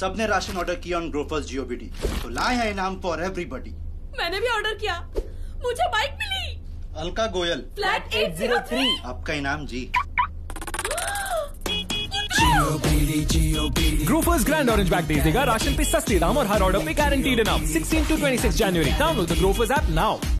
सबने ration order किया on Grofers GOBD तो लाए हैं इनाम फॉर एवरीबडी मैंने भी ऑर्डर किया। मुझे बाइक मिली। Alka Goyal. Flat eight zero three आपका इनाम ji. Grofers grand orange bag दे देगा राशन पे सस्ते दाम और हर ऑर्डर पे गारंटीड इनाम। 16 to 26 January download the Grofers app now